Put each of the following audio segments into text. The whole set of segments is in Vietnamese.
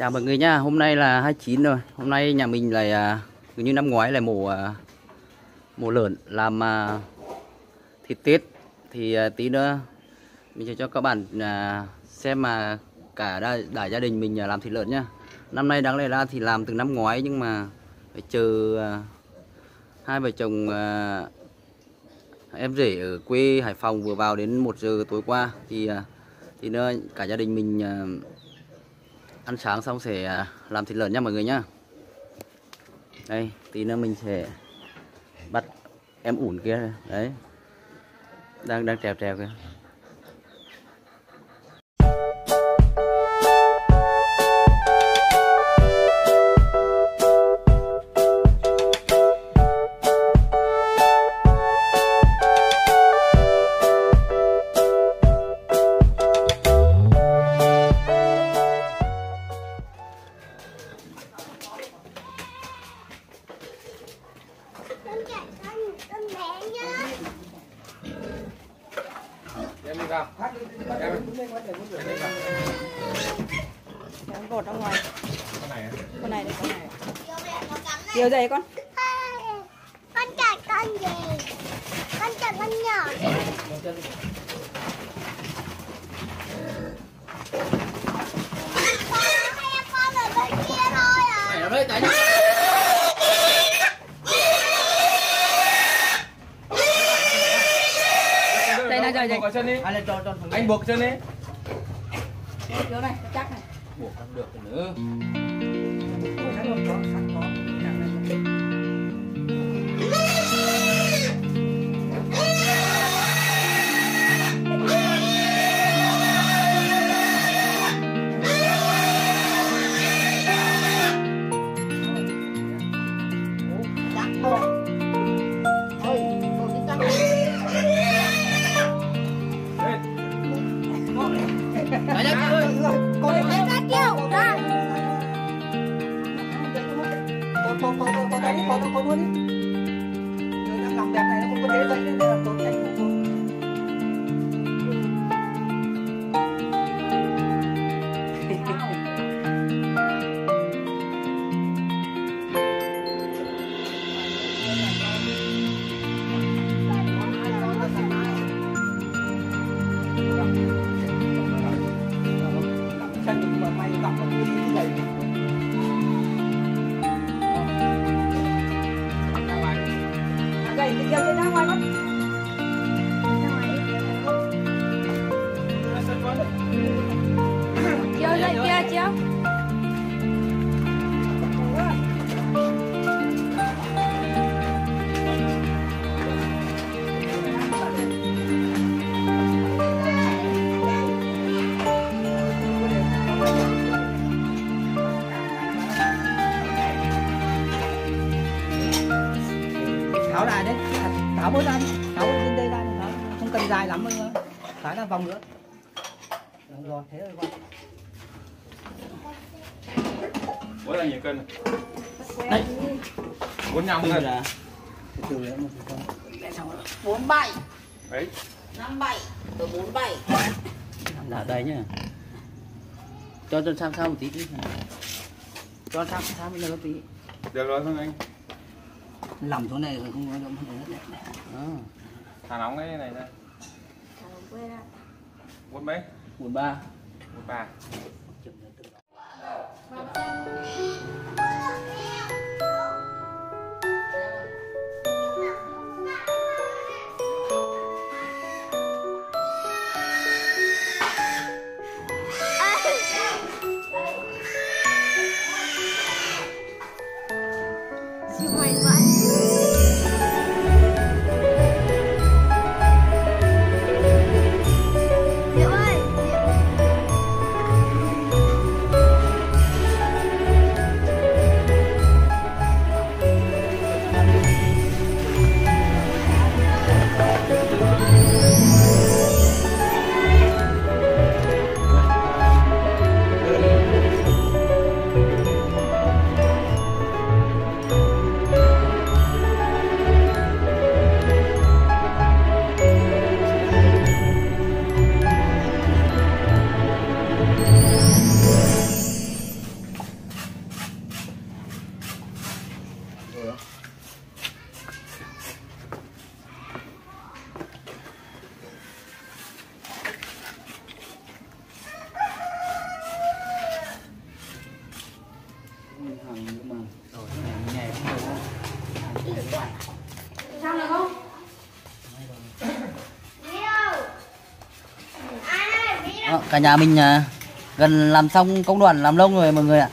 Chào mọi người nha, hôm nay là 29 rồi. Hôm nay nhà mình lại uh, như năm ngoái là mổ uh, mổ lợn làm uh, thịt Tết. Thì uh, tí nữa mình sẽ cho các bạn uh, xem mà cả đa, đại gia đình mình uh, làm thịt lợn nhá Năm nay đáng lẽ ra thì làm từ năm ngoái nhưng mà phải chờ uh, hai vợ chồng uh, em rể ở quê Hải Phòng vừa vào đến 1 giờ tối qua. Thì uh, thì nữa cả gia đình mình uh, ăn sáng xong sẽ à, làm thịt lợn nha mọi người nhá. Đây, tí nữa mình sẽ bắt em ủn kia, đấy. Đang đang trèo trèo kìa. Điều dày con con chạy con gì con chạy con nhỏ con ở bên kia thôi à đấy cái Đây này, rồi. Buộc ở chân đi. cho cho Anh buộc chân đi. điều này chắc này buộc không được nữa Lên. Gầy thì điều đấy. Tháo bớt ra đi. Tháo bớt lên đây ra nó không cần dài lắm nữa tháo ra vòng nữa. Được rồi thế rồi con. Bố là nhiều cân. đấy 45 từ cân. là từ từ đấy mà con. Bốn bảy. Đấy. năm bảy. Từ bốn bảy. Là đây nhá. Cho cho sao sao một tí tí. Cho sao bây giờ tí. Được rồi thôi anh. Lỏng chỗ này rồi không có không có đất này đó Thả nóng cái này ra. Bốn mấy? một ba Bốn ba. À, cả nhà mình à, gần làm xong công đoạn làm lông rồi mọi người ạ.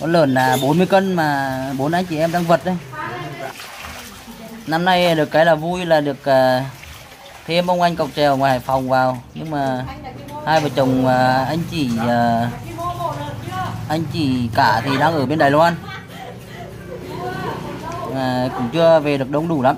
Con lợn là 40 cân mà bốn anh chị em đang vật đấy. Năm nay được cái là vui là được à, thêm ông anh cọc trèo ngoài Hải Phòng vào. Nhưng mà hai vợ chồng à, anh chị à, anh chị cả thì đang ở bên Đài Loan. À, cũng chưa về được đông đủ lắm.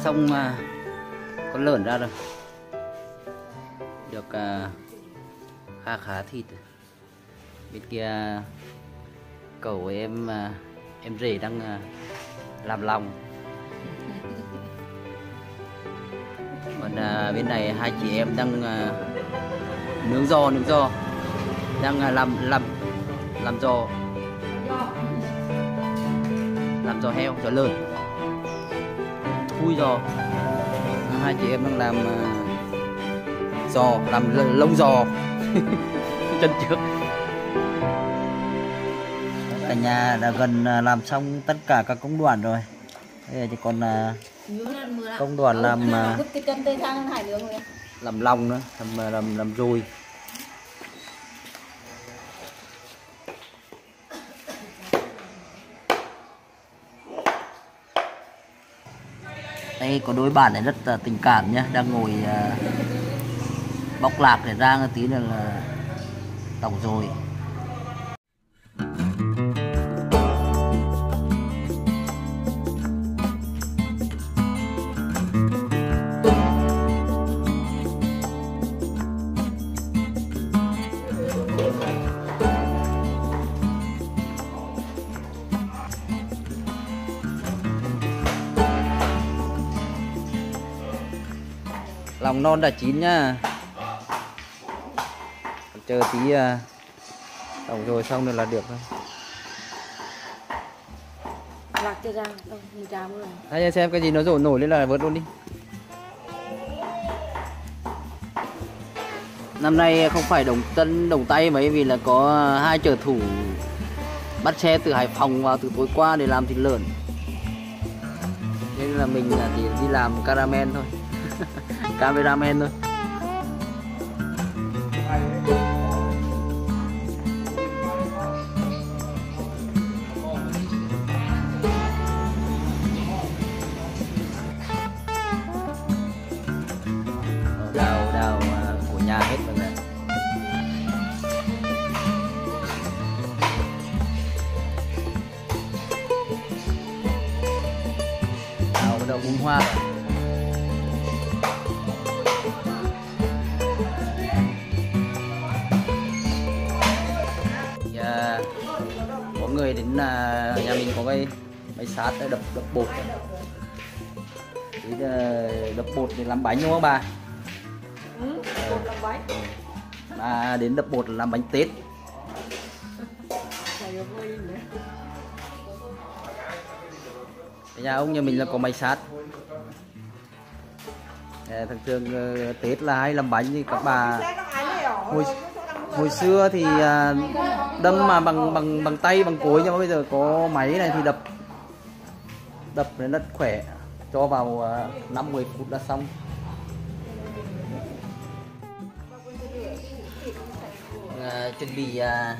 Xong à, con lợn ra rồi. Được à, khá khá thịt. Bên kia cậu em à, em rể đang à, làm lòng. Còn à, bên này hai chị em đang nướng giò nướng giò. Đang làm làm làm giò. Làm giò heo giò lợn thui giò hai chị em đang làm à, giò làm lông giò. Chân trước. Cả nhà đã gần à, làm xong tất cả các công đoạn rồi. Bây giờ chỉ còn à, công đoạn làm rồi. làm lòng nữa làm làm làm dùi đây có đôi bạn này rất là tình cảm nhé, đang ngồi uh, bóc lạc để ra tí nữa là tổng rồi. Lòng non đã chín nhá. Chờ tí à, tổng rồi xong rồi là được thôi. Lạc chưa ra, đâu, mình ra rồi. Hãy xem cái gì nó rổ nổi lên là vớt luôn đi. Năm nay không phải đồng tân đồng tay mấy vì là có hai trợ thủ bắt xe từ Hải Phòng vào từ tối qua để làm thịt lợn. Nên là mình chỉ đi làm caramel thôi cameraman là nhà mình có cái máy sát để đập đập bột. À, đập bột để làm bánh đúng không bà? Ừ, bột làm bánh. bà đến đập bột làm bánh tết. Cái nhà ông nhà mình là có máy sát Ờ, thường thường ờ, Tết là hay làm bánh thì các bà hồi hồi xưa thì à, đâm mà bằng bằng bằng tay bằng cối nhưng mà bây giờ có máy này thì đập. Đập nó rất khỏe cho vào à, năm 10 phút là xong. À, chuẩn bị à,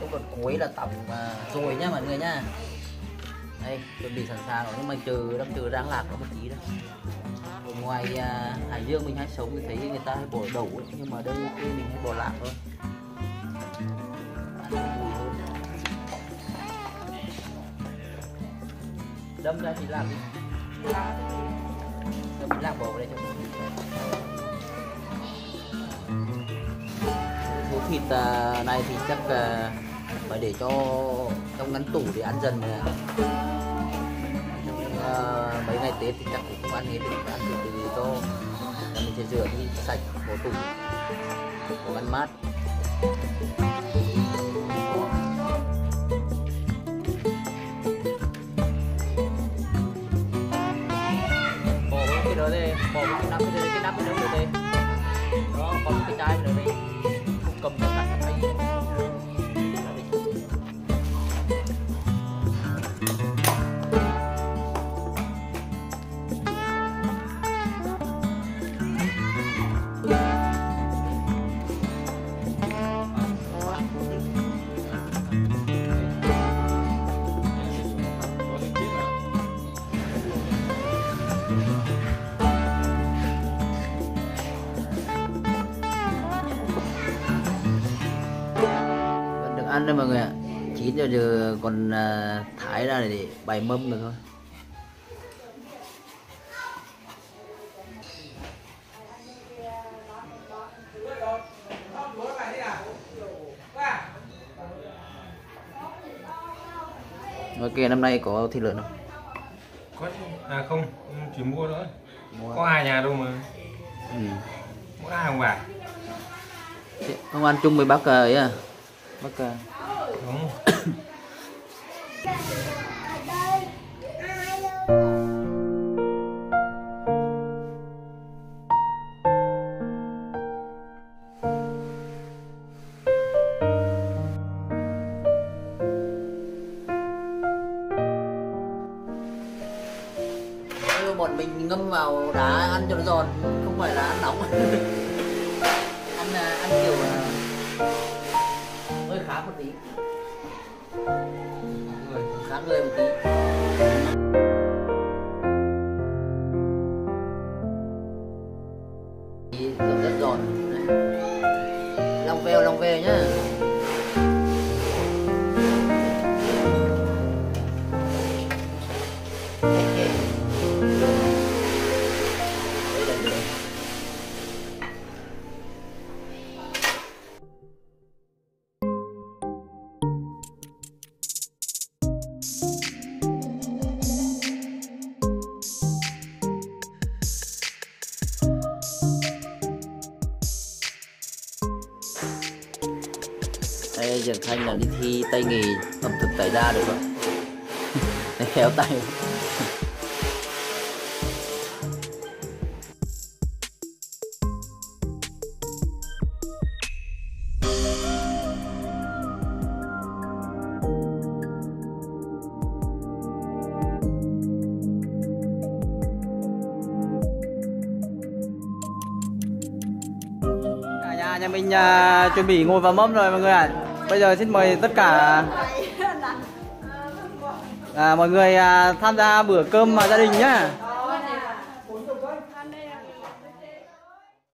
lúc còn cuối là tẩm à, rồi nhá mọi người nhá. Đây chuẩn bị sẵn sàng rồi nhưng mà trừ đâm trừ rang lạc có một tí đó. Ở ngoài à, hải dương mình hay sống thì thấy người ta hay bỏ đậu ấy, nhưng mà đây mình hay bỏ lạc thôi. Đâm ra thì làm đi. Đâm mình làm bộ đây cho số thịt à, này thì chắc à, phải để cho trong ngăn tủ để ăn dần rồi. À, mấy ngày tết thì chắc cũng không ăn hết được, ăn từ từ cho mình sẽ rửa đi sạch bỏ tủ bỏ ngăn mát. Nữa cái bỏ cái nắp cái cái nắp nữa đó đó còn cái chai nữa ăn đấy mọi người ạ chín rồi giờ còn thái ra để bày mâm được thôi Ok năm nay có thịt lợn không? Có chứ. À không, chỉ mua thôi. Mua. Có ai nhà đâu mà. Ừ. Mỗi ai không bà. Không ăn chung với bác à, ấy à? Bác à, Đúng. bọn mình ngâm vào đá ăn cho nó giòn, không phải là ăn nóng ăn à, ăn kiểu là hơi một tí. Người khá người một tí. Thì rất giòn Long lòng veo lòng veo nhá. Đây Thanh là đi thi tay nghề ẩm thực tại gia được rồi khéo tay Cả nhà nhà mình uh, chuẩn bị ngồi vào mâm rồi mọi người ạ. Bây giờ xin mời tất cả à, mọi người à, tham gia bữa cơm mà gia đình nhá.